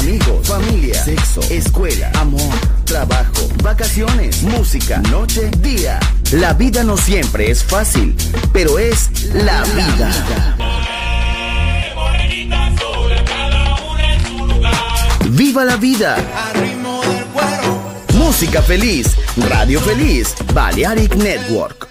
amigos, familia, sexo, escuela, amor, trabajo, vacaciones, música, noche, día. La vida no siempre es fácil, pero es la vida. ¡Viva la vida! Música feliz, radio feliz, Balearic Network.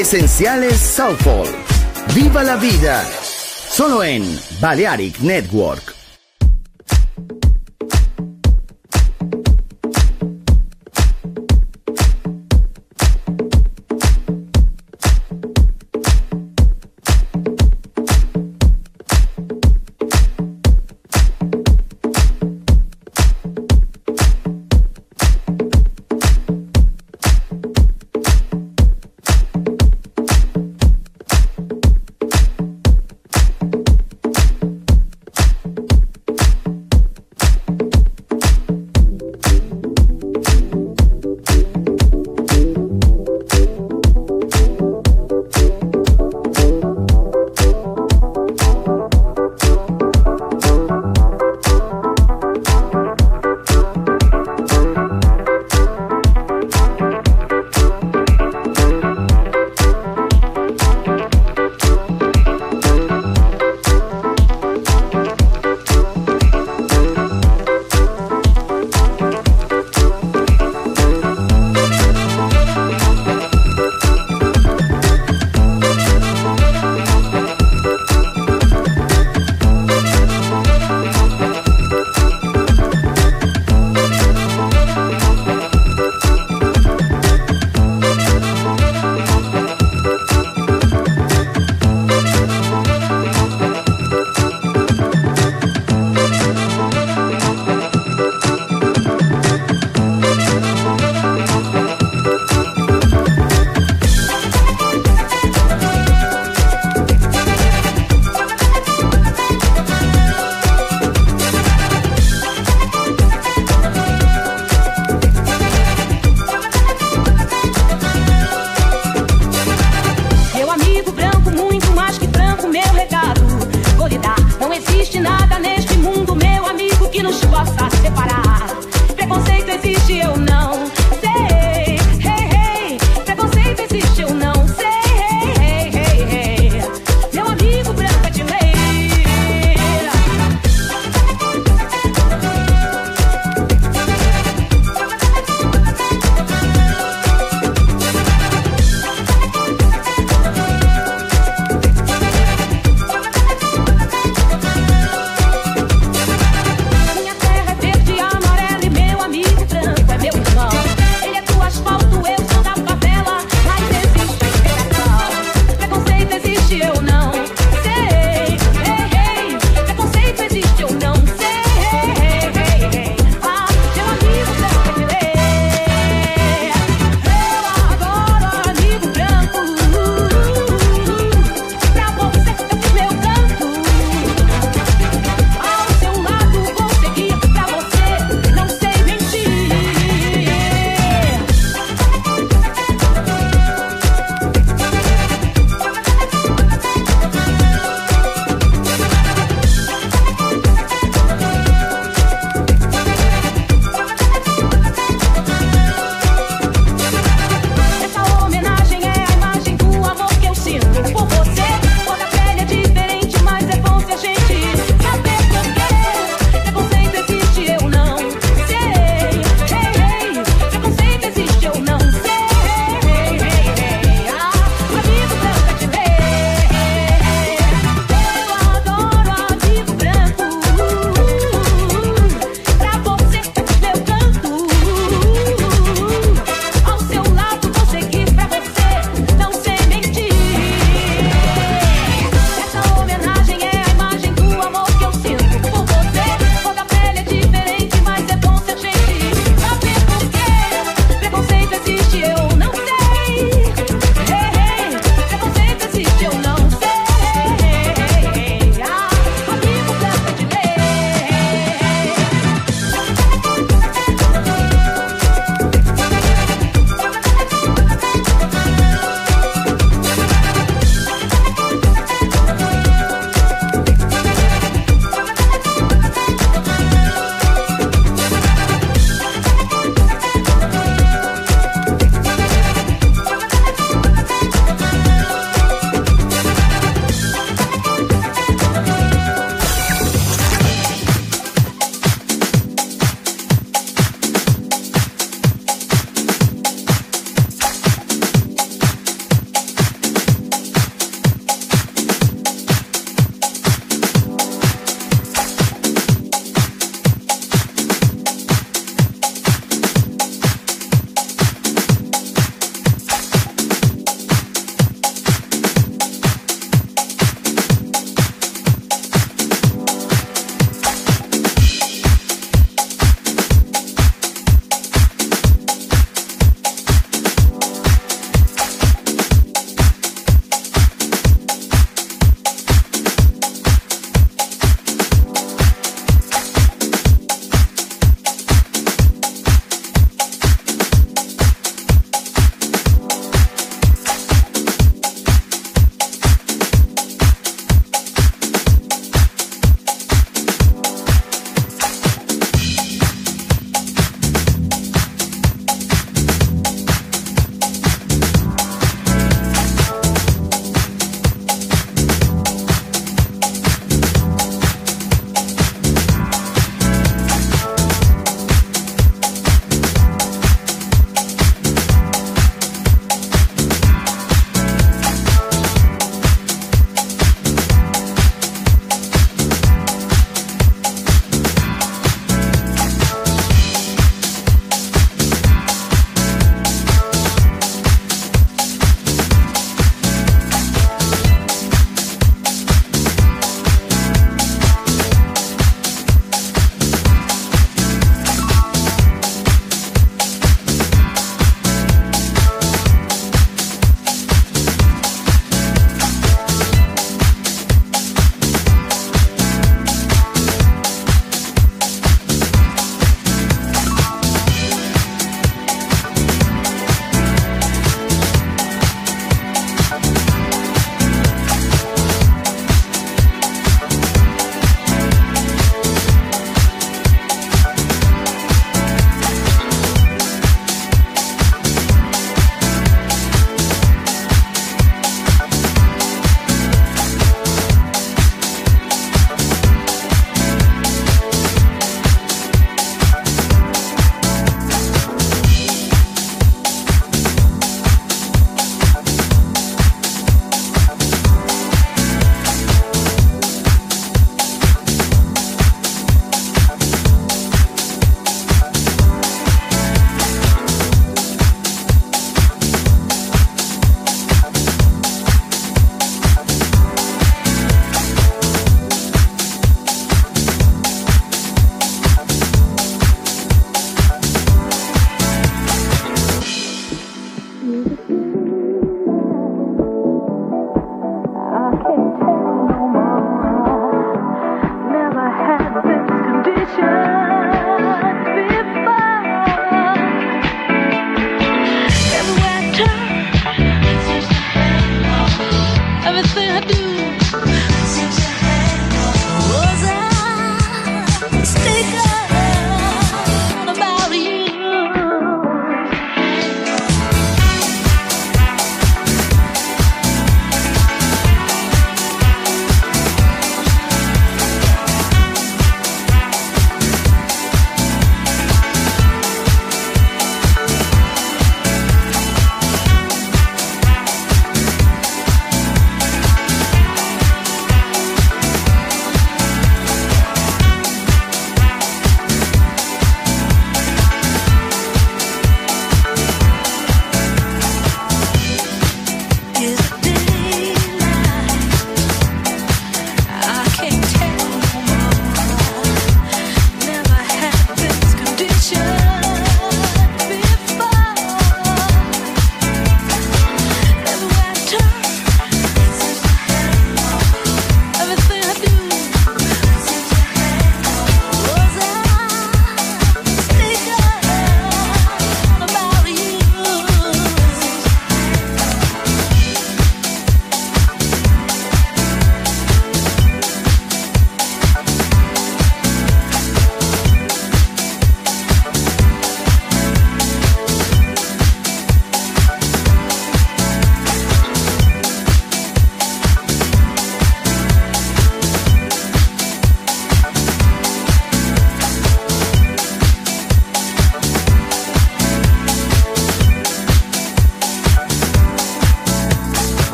Esenciales Southfall. Viva la vida. Solo en Balearic Network.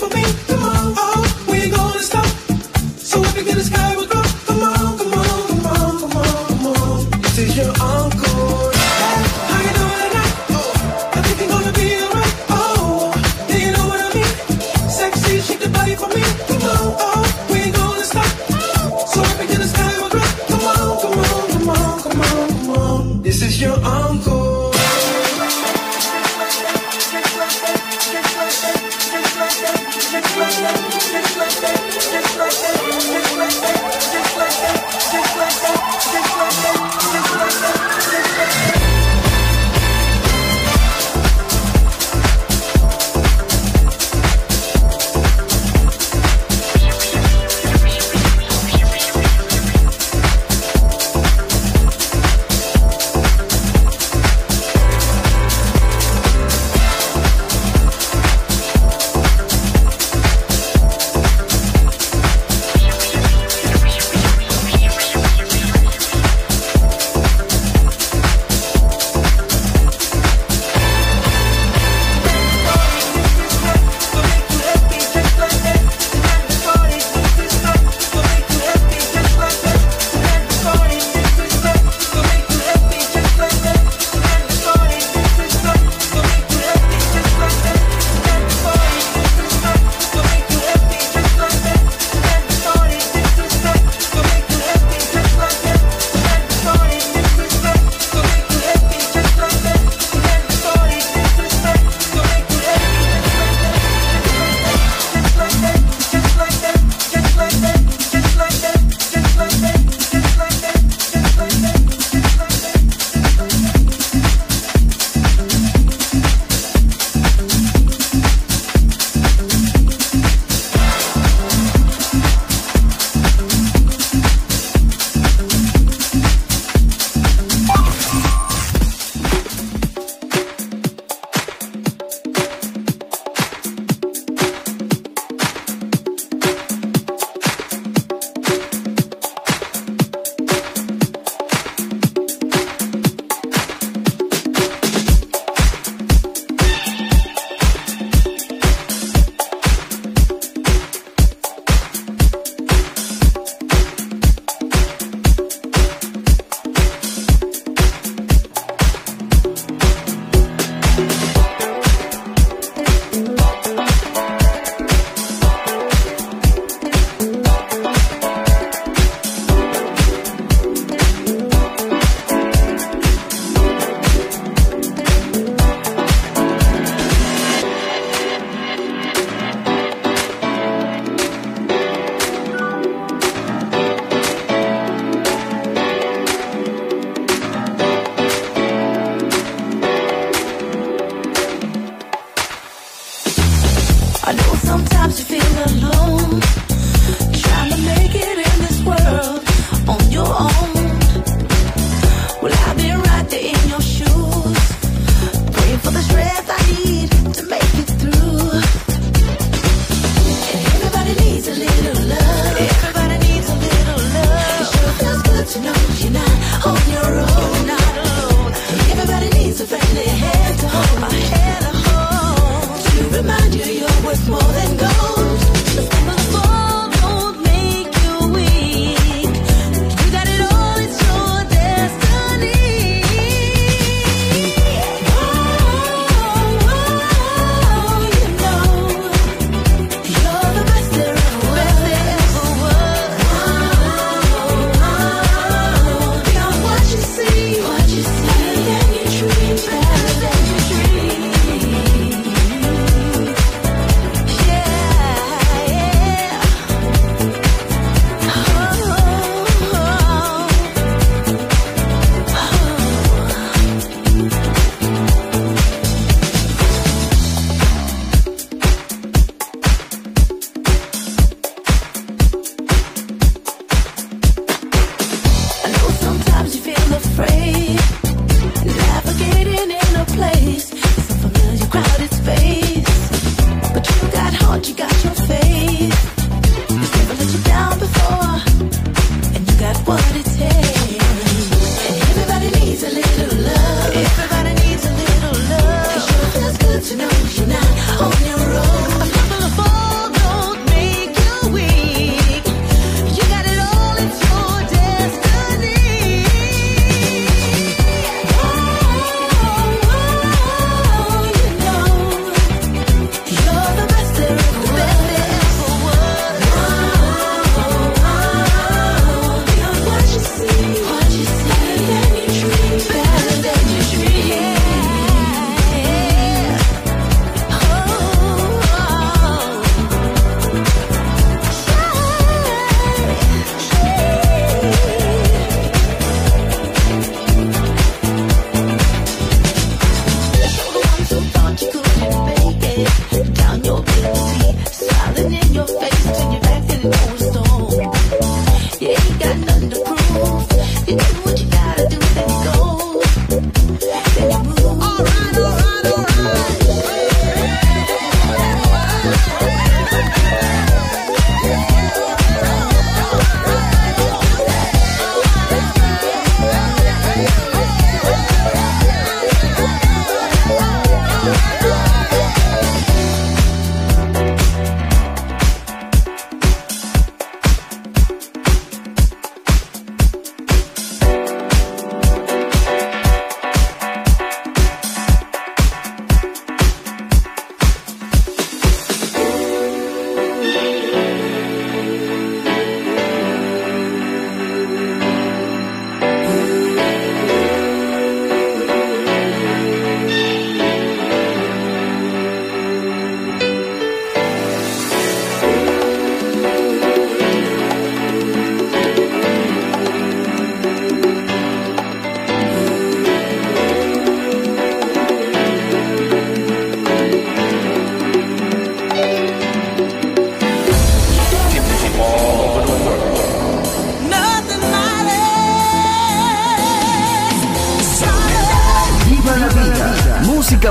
for me.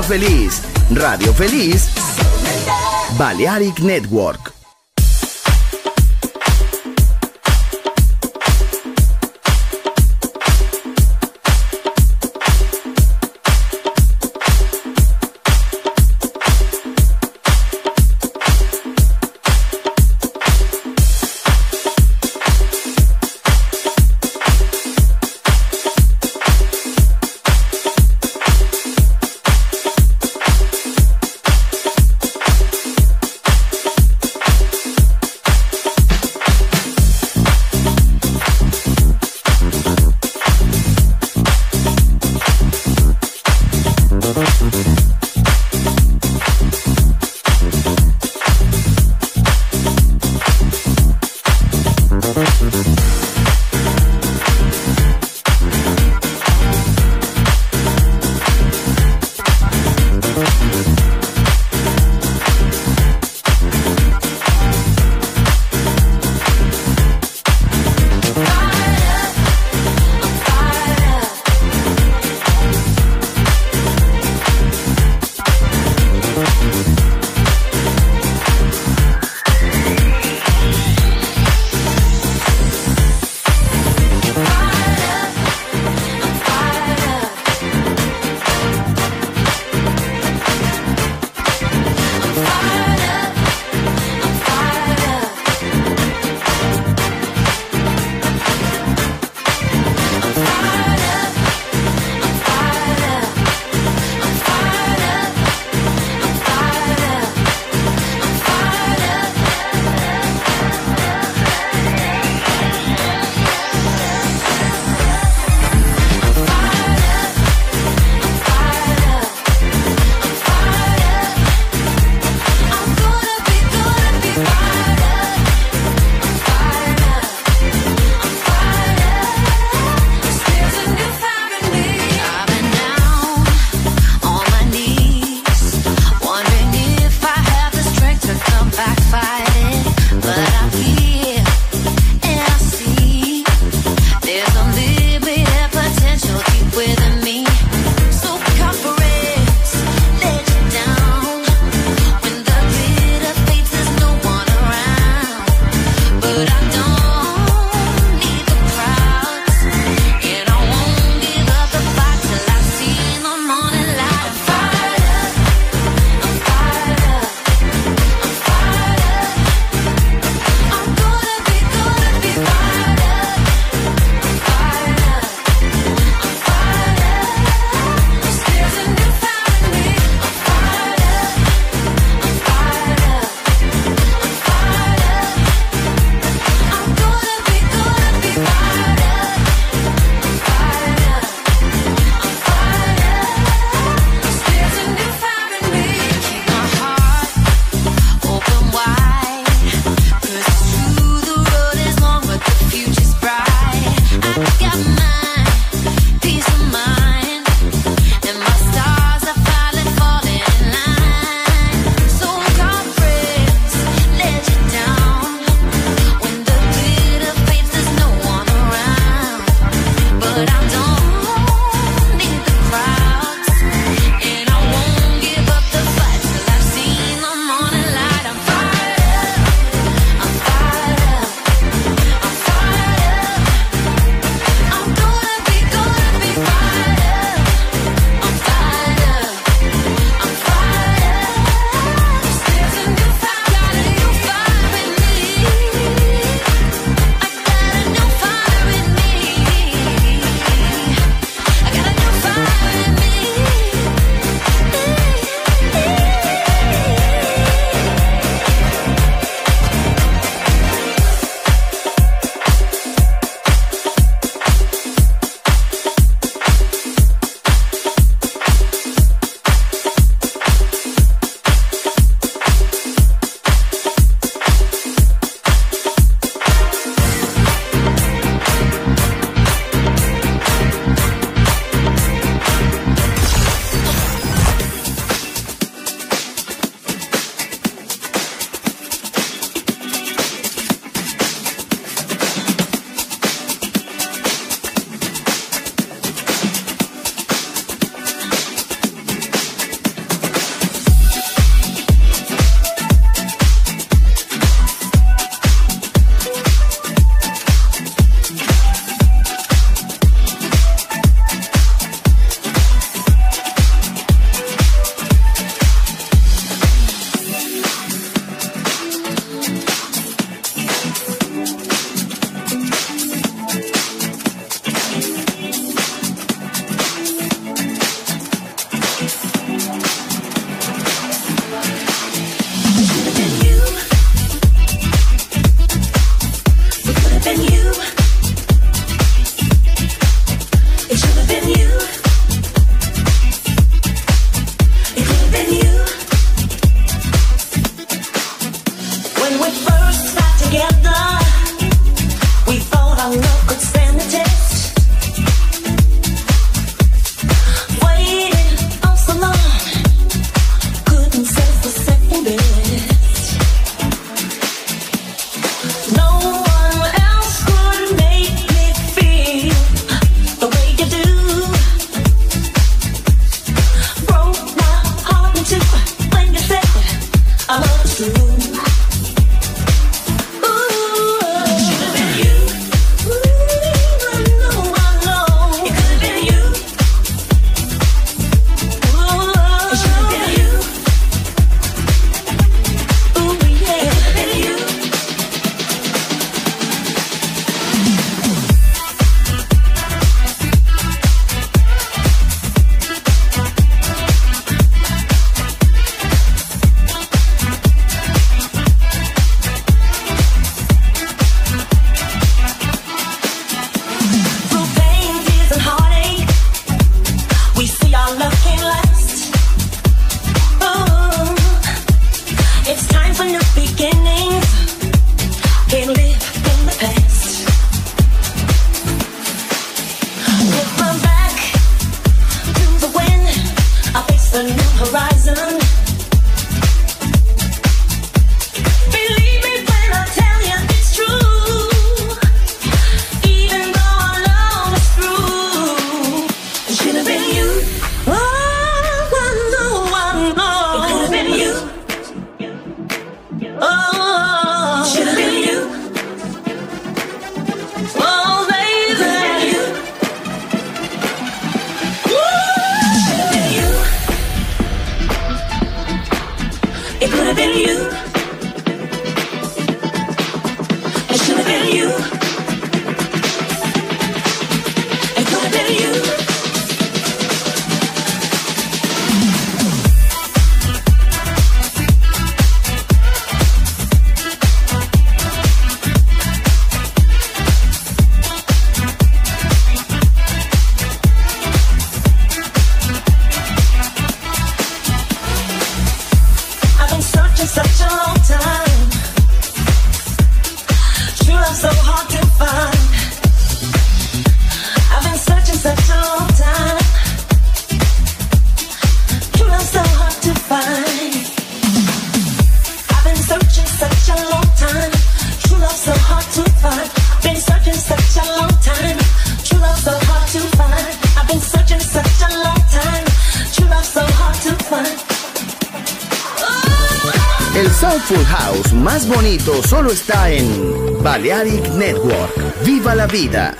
Feliz, Radio Feliz, Balearic Network. El Soulful House más bonito solo está en Balearic Network. ¡Viva la vida!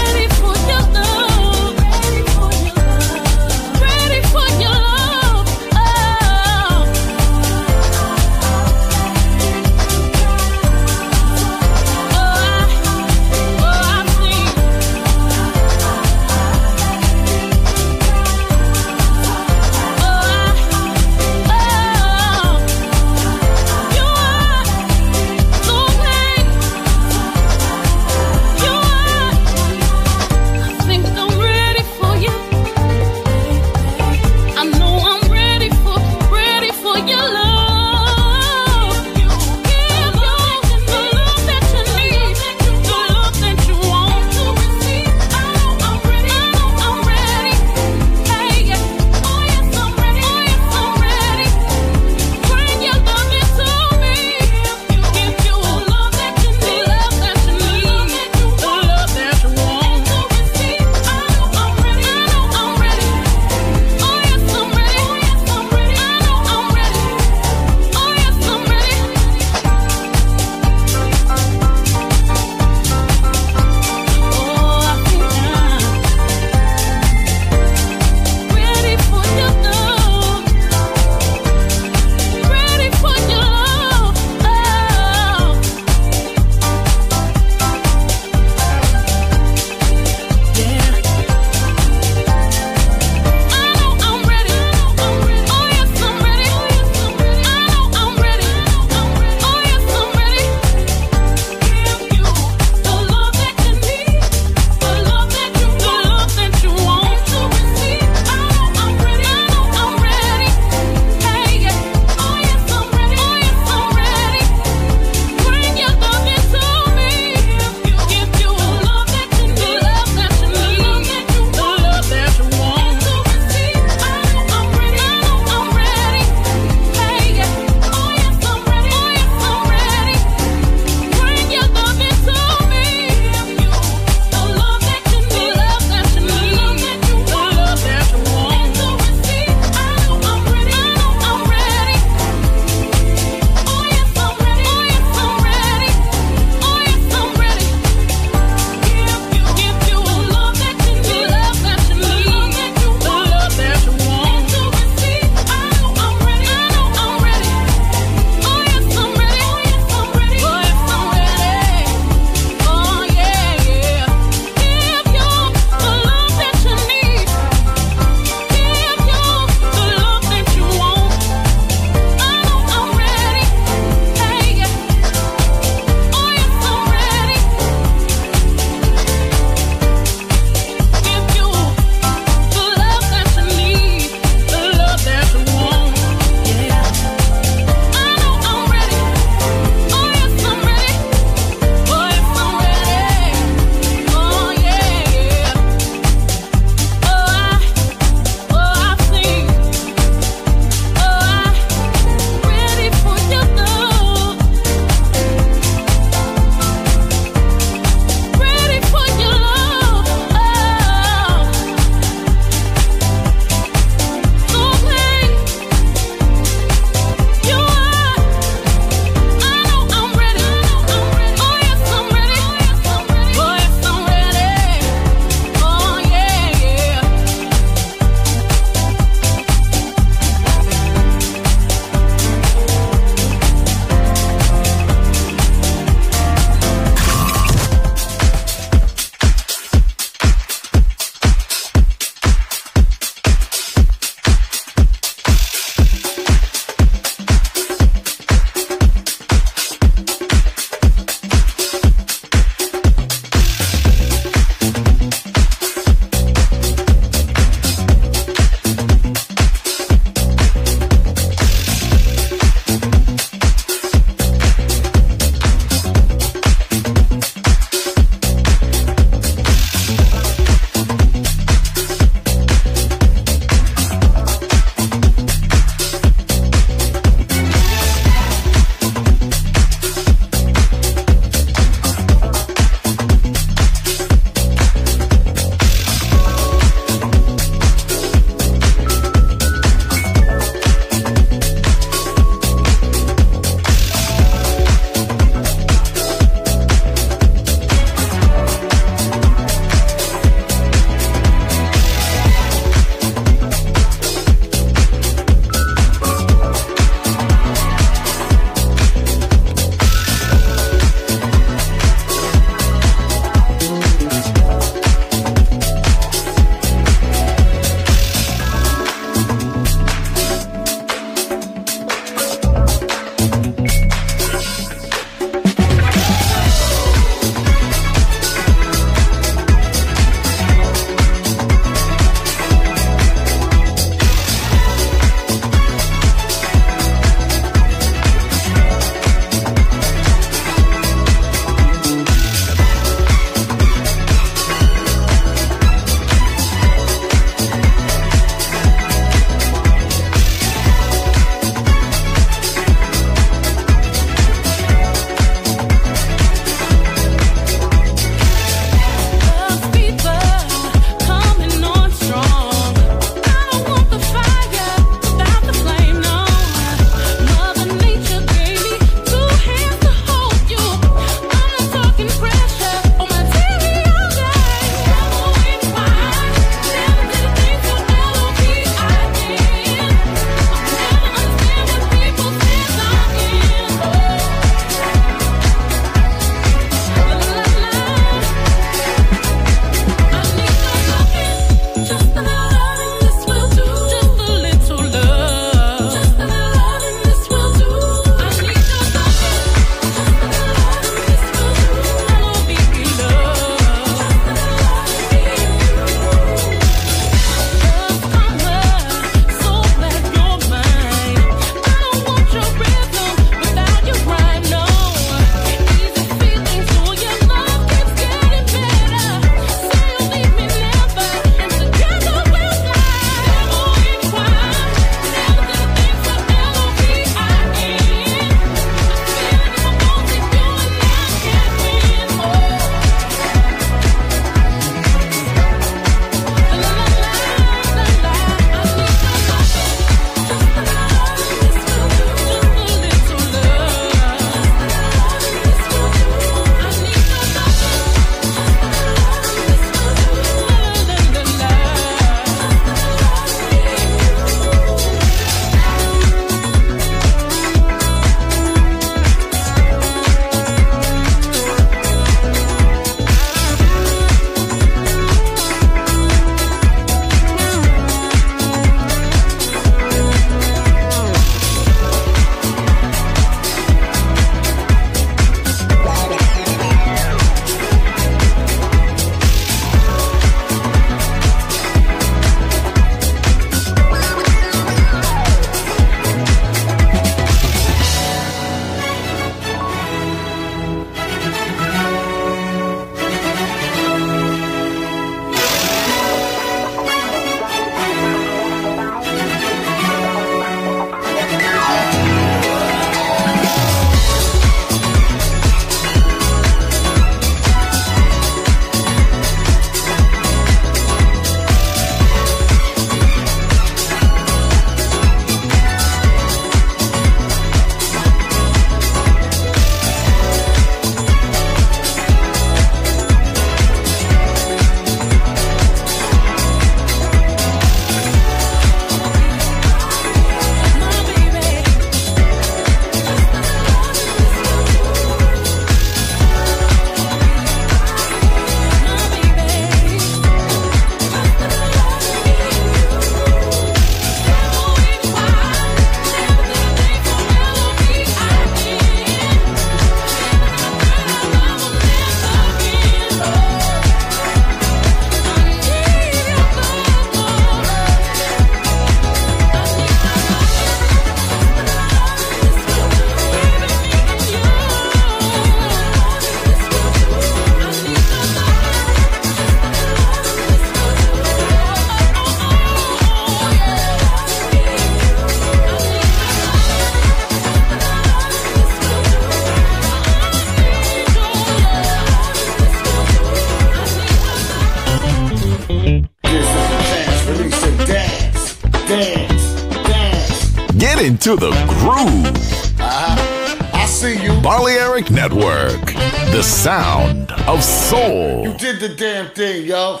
Into the groove. Uh-huh. I see you. Balearic Network, the sound of soul. You did the damn thing, yo.